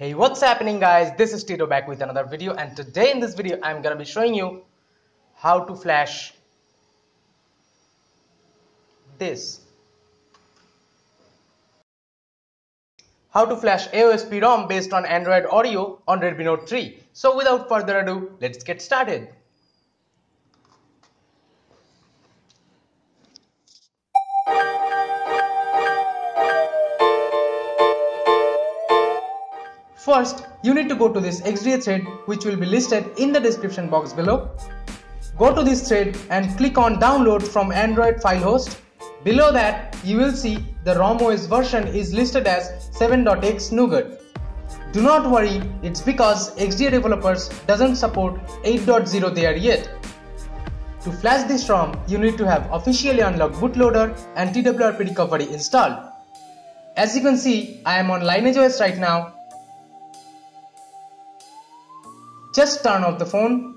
Hey what's happening guys? This is Tito back with another video and today in this video I'm gonna be showing you how to flash this. How to flash AOSP ROM based on Android Oreo on Redmi Note 3 so without further ado let's get started First, you need to go to this XDA thread which will be listed in the description box below. Go to this thread and click on download from Android file host. Below that, you will see the ROM OS version is listed as 7.x Nougat. Do not worry, it's because XDA developers doesn't support 8.0 there yet. To flash this ROM, you need to have officially unlocked bootloader and TWRP recovery installed. As you can see, I am on Lineage OS right now Just turn off the phone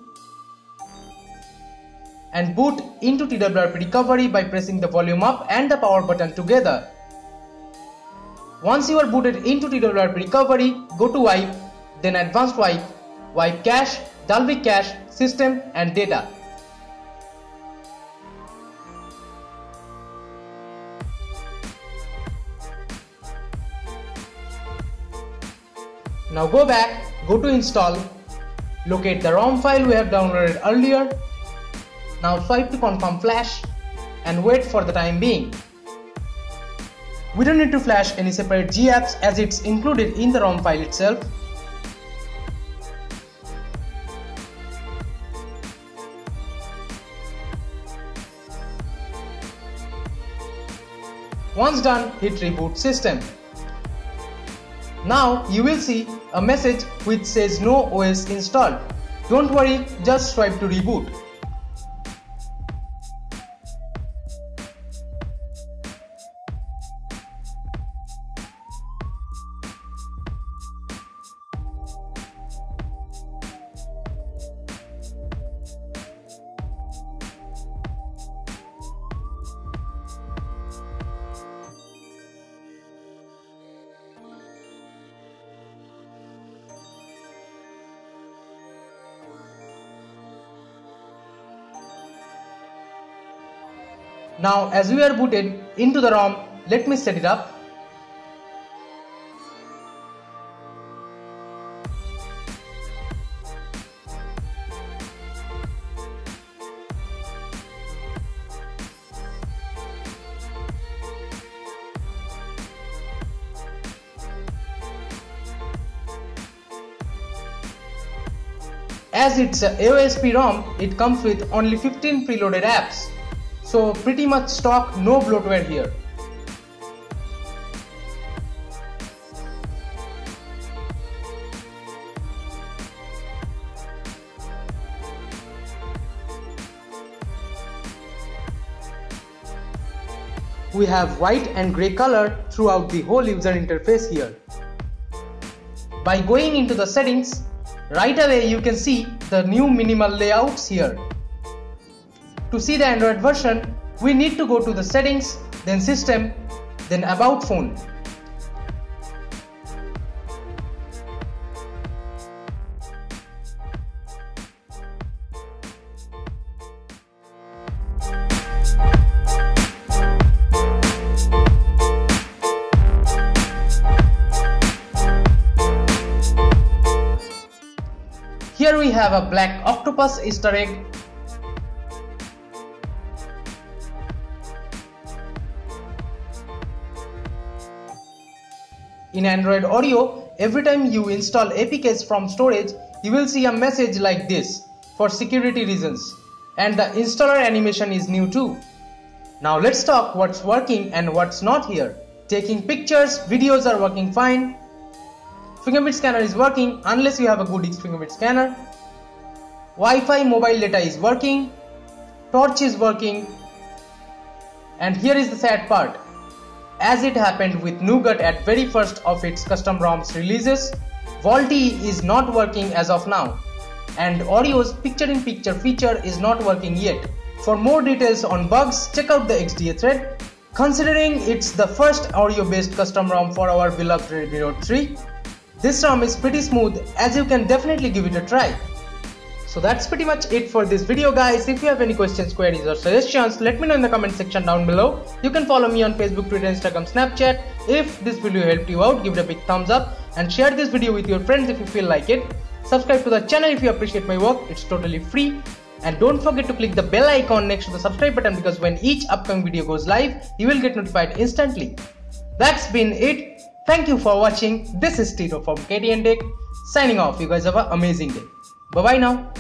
and boot into TWRP recovery by pressing the volume up and the power button together. Once you are booted into TWRP recovery, go to wipe, then advanced wipe, wipe cache, Dalvik cache, system and data. Now go back, go to install Locate the ROM file we have downloaded earlier. Now swipe to confirm flash and wait for the time being. We don't need to flash any separate GApps as it's included in the ROM file itself. Once done, hit reboot system. Now you will see a message which says no OS installed. Don't worry, just swipe to reboot. Now as we are booted into the ROM, let me set it up. As it's a AOSP ROM, it comes with only 15 preloaded apps. So pretty much stock, no bloatware here. We have white and grey color throughout the whole user interface here. By going into the settings, right away you can see the new minimal layouts here. To see the Android version, we need to go to the settings, then system, then about phone. Here we have a black octopus easter egg In Android Oreo, every time you install APKs from storage, you will see a message like this for security reasons. And the installer animation is new too. Now let's talk what's working and what's not here. Taking pictures, videos are working fine. Fingerprint scanner is working unless you have a good fingerprint scanner. Wi-Fi mobile data is working. Torch is working. And here is the sad part as it happened with Nougat at very first of its custom ROMs releases, VoLTE is not working as of now, and Oreo's picture-in-picture feature is not working yet. For more details on bugs, check out the XDA thread. Considering it's the first Oreo-based custom ROM for our beloved Redmi Note 3, This ROM is pretty smooth as you can definitely give it a try. So that's pretty much it for this video guys. If you have any questions, queries or suggestions, let me know in the comment section down below. You can follow me on Facebook, Twitter, Instagram, Snapchat. If this video helped you out, give it a big thumbs up and share this video with your friends if you feel like it. Subscribe to the channel if you appreciate my work, it's totally free. And don't forget to click the bell icon next to the subscribe button because when each upcoming video goes live, you will get notified instantly. That's been it. Thank you for watching. This is Tito from KTN Tech signing off. You guys have an amazing day. Bye bye now.